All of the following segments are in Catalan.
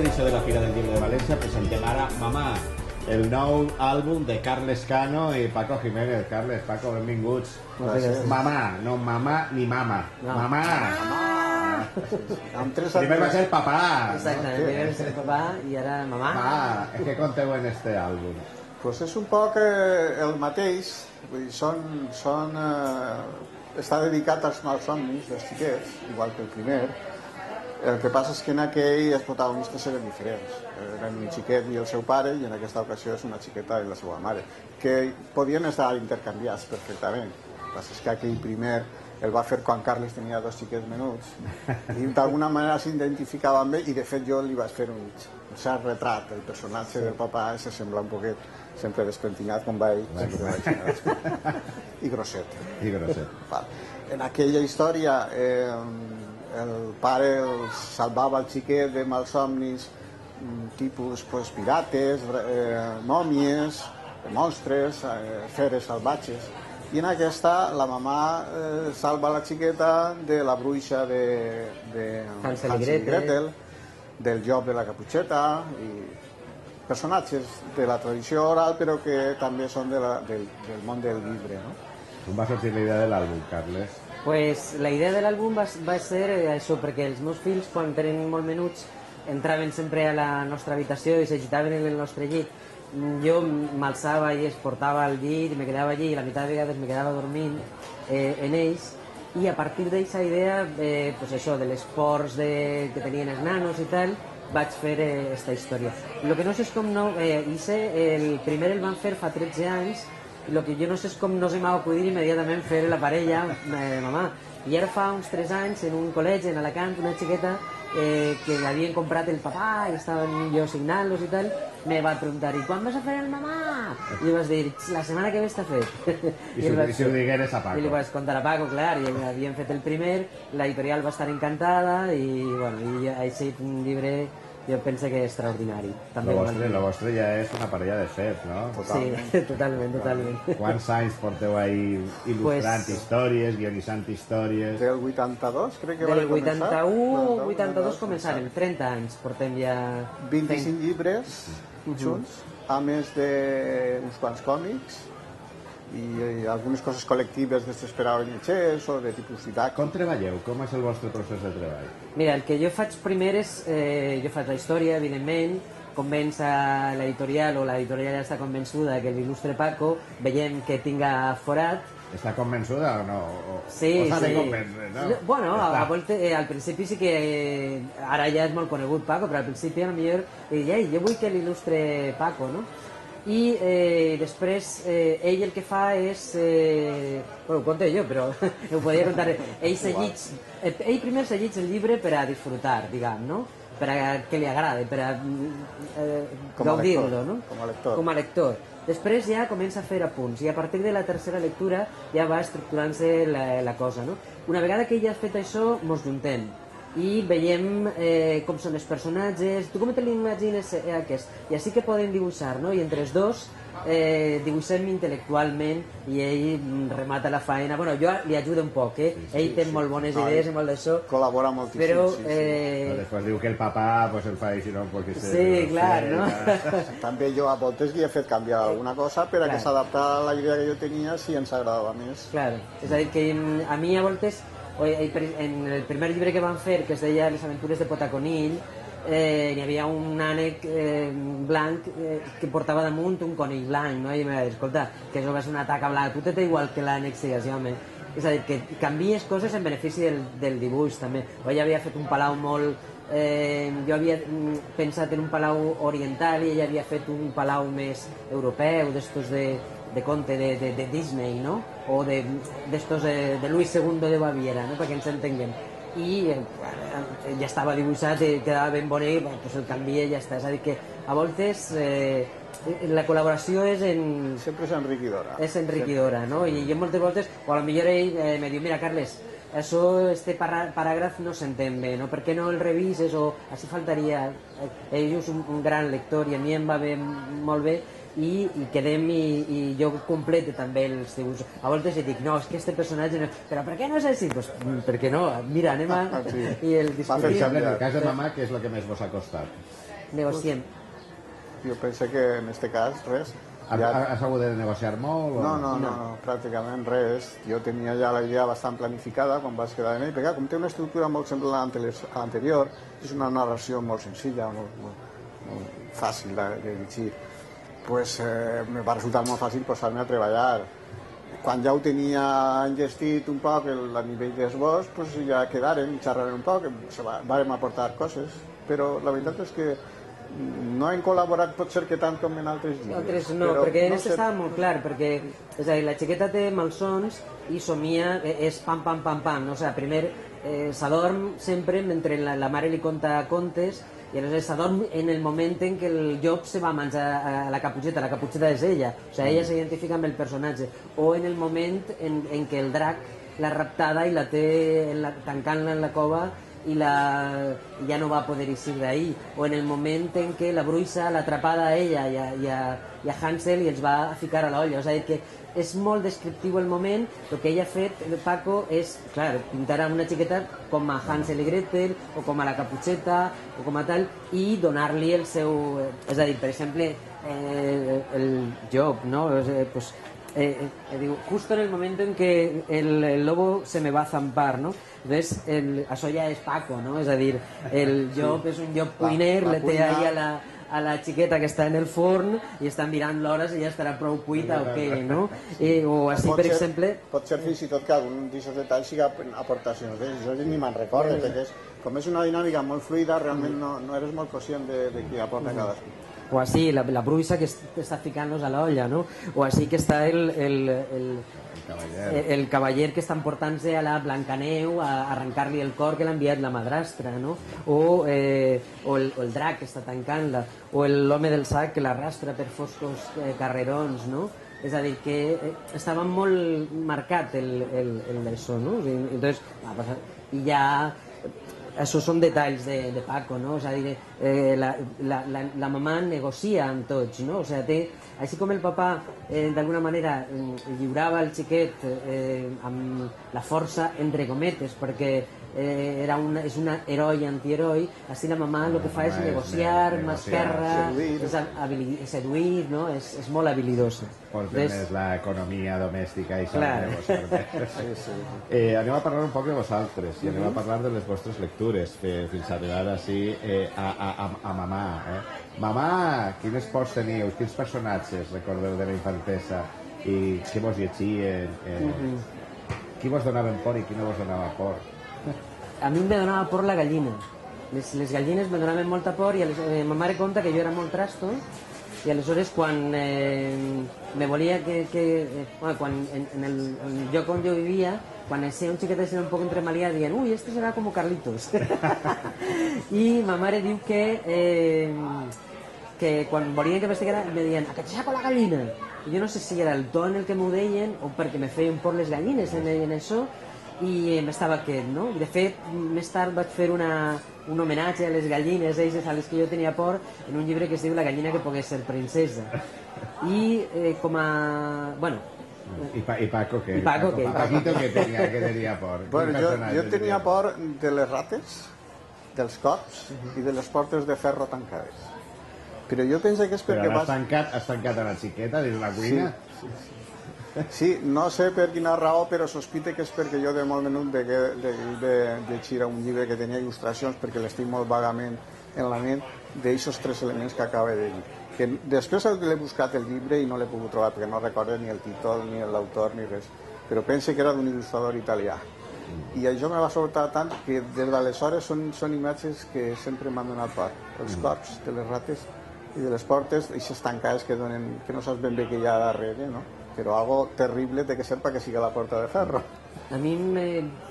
edició de la Fira del Llibre de València presentem ara Mamà, el nou àlbum de Carles Cano i Paco Jiménez. Carles, Paco, benvinguts. Gràcies. Mamà, no mamà ni mama. No. Mamà. Amb tres Primer va ser papà. Exactament, Sí. primer va ser papà i ara mamà. Mamà, què conteu en este àlbum? Pues és un poc eh, el mateix, vull dir, són, són, eh, està dedicat als malsomnis dels xiquets, igual que el primer. El que passa és que en aquell els protagonistes eren diferents. Eren un xiquet i el seu pare, i en aquesta ocasió és una xiqueta i la seva mare, que podien estar intercanviats perfectament. El que passa és que aquell primer el va fer quan Carles tenia dos xiquets menuts i d'alguna manera s'identificava amb ell i de fet jo li vaig fer un, un cert retrat el personatge del papà se sembla un poquet sempre despentinat com va ell i grosset I grosset. En aquella història eh, el pare el salvava el xiquet de malsomnis mm, tipus pues, pirates, eh, mòmies, monstres, eh, feres salvatges. I en aquesta la mamà eh, salva la xiqueta de la bruixa de, de Hansel i Gretel. Gretel, del joc de la caputxeta i personatges de la tradició oral però que també són de la, del, del món del llibre. No? Com va sortir la idea de l'àlbum, Carles? Pues la idea de l'àlbum va, va ser eh, això, perquè els meus fills, quan eren molt menuts, entraven sempre a la nostra habitació i s'agitaven en el nostre llit. Jo m'alçava i es portava al llit i me quedava allí i la meitat de vegades me quedava dormint eh, en ells i a partir d'aquesta idea, eh, pues això, de les pors de, que tenien els nanos i tal, vaig fer eh, esta història. Lo que no sé és com no... Eh, hice, el primer el van fer fa 13 anys i el que jo no sé és com no se m'ha acudit immediatament fer la parella, eh, mamà. I ara fa uns 3 anys, en un col·legi, en Alacant, una xiqueta eh, que havien comprat el papà i estaven jo signant-los i tal, me va preguntar, i quan vas a fer el mamà? I jo vaig dir, la setmana que ve està fet. I si, el vaig i si ho digueres a Paco. I li vaig contar a Paco, clar, i havien fet el primer, la editorial va estar encantada i, bueno, i així un llibre jo penso que és extraordinari. Lo el vostre, van- lo vostre ja és una parella de fets, no? Sí, totalment, totalment. Quants anys porteu ahí il·lustrant Pues- històries, guionitzant històries... Del 82, crec que Del va començar. 81 82 començarem, 30 anys portem ja... 25 llibres junts, a més d'uns quants còmics i, eh, algunes coses col·lectives d'aquestes per a ONGs o de tipus. Com treballeu? Com és el vostre procés de treball? Mira, el que jo faig primer és... Eh, jo faig la història, evidentment, convenç a l'editorial o l'editorial ja està convençuda que l'il·lustre Paco, veiem que tinga forat, Està convençuda o no? O, Sí, o s'ha de sí. convèncer, no? Bueno, a, a volte, eh, al principi sí que... Eh, ara ja és molt conegut Paco, però al principi a lo millor deia, ei, jo vull que l'il·lustre Paco, no? I eh, després eh, ell el que fa és... Eh, bueno, ho conto jo, però ho podia contar. Ell seguig, eh, ell primer seguig el llibre per a disfrutar, diguem, no? Per a que li agrade, per a eh, gaudir-lo, no? com a lector. Com a lector. Després ja comença a fer apunts i a partir de la tercera lectura ja va estructurant-se la, la cosa. No? Una vegada que ja has fet això, mos juntem i veiem eh, com són els personatges, tu com te l'imagines eh, aquest? I així que poden dibuixar, no? I entre els dos eh, dibuixem intel·lectualment i ell mm, remata la faena. Bueno, jo li ajudo un poc, eh? ell té molt bones No, idees i molt d'això, Col·labora moltíssim. però... sí, sí. Eh, Però després diu que el papà pues, el fa així, no? Perquè se- Sí, clar, sí, no? clar. També jo a voltes li he fet canviar alguna cosa per a que Clar. s'adaptara a la idea que jo tenia si ens agradava més. Claro, és a dir, que mm, a mi a voltes, en el primer llibre que van fer, que es deia Les aventures de Potaconill, eh, hi havia un ànec eh, blanc eh, que portava damunt un conill blanc, no? i em va dir, escolta, que això va ser una taca blanca, tu t'és igual que l'ànec sigues, sí, home. És a dir, que canvies coses en benefici del, del dibuix, també. O ella havia fet un palau molt... Eh, jo havia mm, pensat en un palau oriental i ella havia fet un palau més europeu, d'estos de, de conte de, de, de Disney, no? O de, d'estos de, de Luis II de Baviera, no? Perquè ens entenguem. I eh, ja estava dibuixat i quedava ben bonic, bueno, pues el canvia i ja està. És a dir, que a voltes eh, la col·laboració és en, Sempre és enriquidora. és enriquidora, no? I jo moltes voltes, o a lo millor ell eh, me diu, mira, Carles, això, este parà- paràgraf no s'entén bé, no? Per què no el revises o així faltaria... Eh, Ell és un, un gran lector i a mi em va bé, molt bé i, i quedem i, i jo complete també els dibuixos. A voltes li dic, no, és que este personatge no... Però per què no és així? Pues, per què no? Mira, anem a... Sí. I el Va Per discutim. exemple, en el cas de mamà, què és el que més vos ha costat? negociem. Jo penso que en este cas res. Has, Ja, has hagut de negociar molt? O... no, no, no, no, pràcticament res. Jo tenia ja la idea bastant planificada quan vaig quedar en ell, perquè com té una estructura molt semblant a l'anterior, és una narració molt senzilla, molt, molt, molt fàcil de, de llegir, pues, eh, me va resultar molt fàcil posar-me a treballar. Quan ja ho tenia engestit un poc el, a nivell d'esbós, pues ja quedaren, xerraren un poc, se va, vàrem aportar coses, però la veritat és que no hem col·laborat potser que tant com en altres llibres. Altres no, però perquè en no este sé- estava molt clar, perquè és a dir, la xiqueta té malsons i somia, eh, és pam, pam, pam, pam, o sigui, primer eh, s'adorm sempre mentre la, la mare li conta contes i aleshores s'adorm en el moment en què el llop se va a menjar a la caputxeta, la caputxeta és ella, o sigui, ella s'identifica amb el personatge, o en el moment en, en què el drac l'ha raptada i la té en la, tancant-la en la cova i la, ja no va poder eixir d'ahí o en el moment en què la bruixa l'ha atrapada a ella i a, i, a, i a Hansel i els va a ficar a l'olla o sigui que és molt descriptiu el moment el que ella ha fet, Paco, és clar, pintar a una xiqueta com a Hansel i Gretel o com a la Caputxeta o com a tal i donar-li el seu eh, és a dir, per exemple eh, el Job, no? O sigui, pues, eh, eh, diu, justo en el momento en que el, el lobo se me va a zampar, ¿no? Entonces, el, això ja és Paco, no? És a dir, el llop és un llop La- cuiner, la le té ahí a la, a la xiqueta que està en el forn i estan mirant l'hora si ja estarà prou cuita o què, no? Eh, o així, per ser- exemple, Pot ser fins i tot que algun d'aquests detalls siga aportacions d'ells, jo ni me'n recordo, perquè és, com és una dinàmica molt fluida, realment no, no eres molt conscient de, de qui aporta cadascú. o així, la, la bruixa que est- està ficant-los a l'olla, no? O així que està el, el, el, Cavaller. el, el cavaller que està emportant-se a la Blancaneu a arrencar-li el cor que l'ha enviat la madrastra, no? O, eh, o, el, o el drac que està tancant-la, o l'home del sac que l'arrastra per foscos eh, carrerons, no? És a dir, que eh, estava molt marcat el, el, el d'això, no? Sigui, entonces, va passar, i ja això són detalls de, de Paco, no? És a dir, eh, la, la, la, la mamà negocia amb tots, no? O sigui, té, així com el papà eh, d'alguna manera eh, lliurava el xiquet eh, amb la força entre cometes perquè eh, era una, és una heroi antiheroi, així la mamà el que fa és és negociar, negociar, mascarra, seduir. és habili, seduir, no? És, és molt habilidosa. Porten més l'economia domèstica i Clar. bé. Sí, sí. Eh, anem a parlar un poc de vosaltres i anem a parlar de les vostres lectures eh, fins a arribar així eh, a, a, a, a mamà. Eh? Mamà, quins esports teniu? Quins personatges recordeu de la infantesa? I què vos llegien? Eh, Qui vos donaven por i qui no vos donava por? A mi em donava por la gallina. Les, les gallines me donaven molta por i eh, ma mare conta que jo era molt trasto i aleshores quan eh, me volia que... que eh, bueno, quan en, en, el, en el lloc on jo vivia, quan ese un xiquet era un poc entremaliat, diuen, ui, este serà com Carlitos. I ma mare diu que... Eh, que quan volien que m'estiguera me deien a saco la gallina i jo no sé si era el to en el que m'ho deien o perquè me feien por les gallines en, en això i m'estava aquest, no? I de fet, més tard vaig fer una, un homenatge a les gallines eixes a les que jo tenia por en un llibre que es diu La gallina que pogués ser princesa. I eh, com a... Bueno, I, pa, i Paco, què? I Paco, què? Paquito, que tenia, que tenia por? Bueno, jo, jo tenia por de les rates, dels cops i de les portes de ferro tancades. Però jo penso que és Però perquè has vas... tancat, has tancat a la xiqueta dins la cuina? Sí, no sé per quina raó, però sospite que és perquè jo de molt menut de, de, de llegir un llibre que tenia il·lustracions, perquè l'estic molt vagament en la ment, d'aixòs tres elements que acaba de dir. Que després l'he buscat el llibre i no l'he pogut trobar, perquè no recordo ni el títol, ni l'autor, ni res. Però pense que era d'un il·lustrador italià. I això me va sobtar tant que des d'aleshores són, són imatges que sempre m'han donat por. Els corps de les rates i de les portes, aquestes tancades que, donen, que no saps ben bé què hi ha darrere, no? Però algo terrible té que ser perquè sigui la porta de ferro. a mi me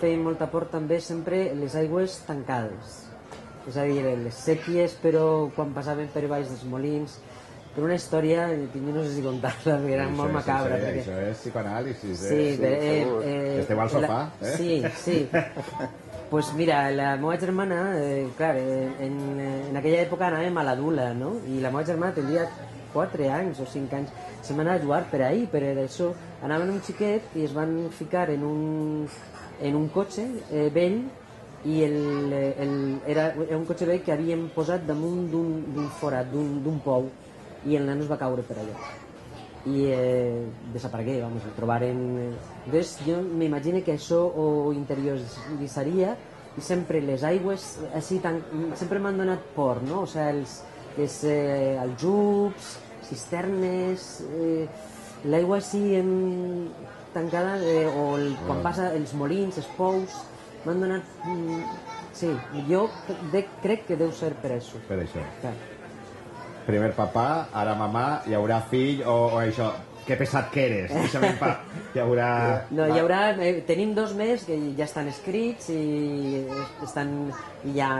feien molta por també sempre les aigües tancades. És a dir, les sèquies, però quan passaven per baix dels molins, per una història, eh, jo no sé si contar-la, perquè era Això molt és- macabra. Això, perquè... això és psicoanàlisis, eh? Sí, però, eh, segur. eh, Esteu al sofà, eh? Sí, sí. pues mira, la meva germana, eh, clar, eh, en, eh, en aquella època anàvem a la Dula, no? I la meva germana tenia 4 anys o 5 anys. Se'm anava a jugar per ahí, per això. Anaven un xiquet i es van ficar en un, en un cotxe eh, vell i el, el, era, era un cotxe vell que havíem posat damunt d'un forat, d'un pou, i el nano es va caure per allò. I eh, desaparegué, vamos, el trobaren... eh. Entonces, jo m'imagino que això ho interioritzaria i sempre les aigües així tan, sempre m'han donat por, no? O sea, els, els eh, aljubs, cisternes, eh, l'aigua així en, tancada, eh, o el, quan passa els molins, els pous, m'han donat... Mm, sí, jo de, crec que deu ser per això. Per això. Clar. Primer papà, ara mamà, hi haurà fill o, o això, que pesat que eres, deixa'm en pau. Hi haurà... No, hi haurà, eh, tenim dos més que ja estan escrits i estan i ja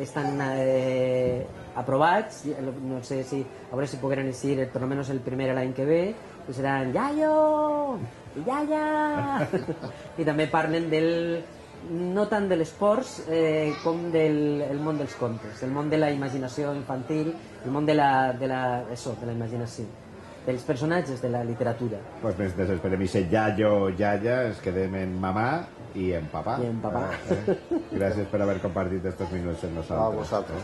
estan eh, aprovats. I, No sé si, a veure si pogueren eixir per almenys el primer l'any que ve, que seran Yayo! Yaya! I també parlen del no tant de l'esports eh, com del el món dels contes, el món de la imaginació infantil, el món de la, de la, eso, de la imaginació, dels personatges de la literatura. Pues més desesperem i ser iaio, iaia, ens quedem en mamà i en papà. I en papà. Eh, eh? Gràcies per haver compartit estos minuts amb nosaltres. A vosaltres.